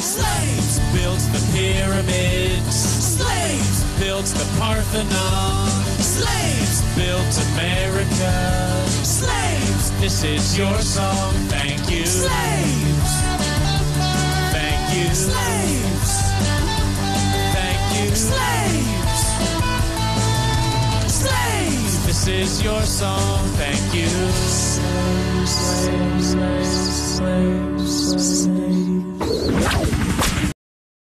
Slaves built the pyramids. Slaves built the Parthenon. Slaves built America. Slaves, this is your song. Thank you. Slaves. Thank you. Slaves. Thank you. Slaves. Slaves. This is your song. Thank you.